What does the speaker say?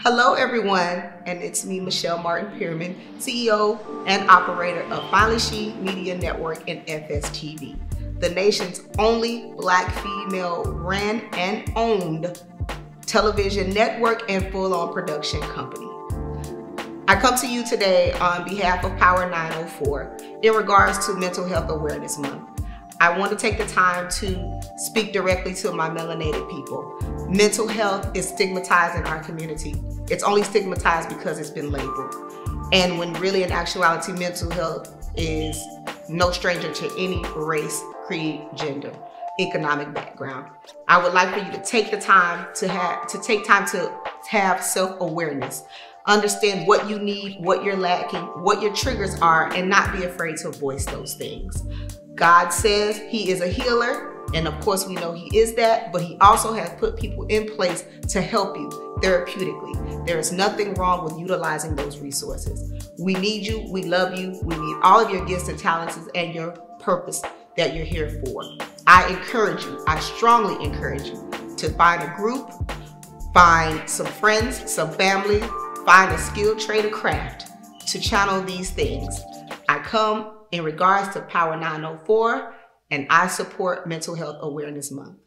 Hello, everyone, and it's me, Michelle Martin Pearman, CEO and operator of Finally She Media Network and FSTV, the nation's only black female ran and owned television network and full on production company. I come to you today on behalf of Power 904 in regards to Mental Health Awareness Month. I want to take the time to speak directly to my melanated people. Mental health is stigmatized in our community. It's only stigmatized because it's been labeled. And when really in actuality, mental health is no stranger to any race, creed, gender, economic background. I would like for you to take the time to have to take time to have self-awareness. Understand what you need, what you're lacking, what your triggers are, and not be afraid to voice those things. God says He is a healer, and of course, we know He is that, but He also has put people in place to help you therapeutically. There is nothing wrong with utilizing those resources. We need you, we love you, we need all of your gifts and talents and your purpose that you're here for. I encourage you, I strongly encourage you to find a group, find some friends, some family, find a skill, trade, or craft to channel these things. I come in regards to Power 904, and I support Mental Health Awareness Month.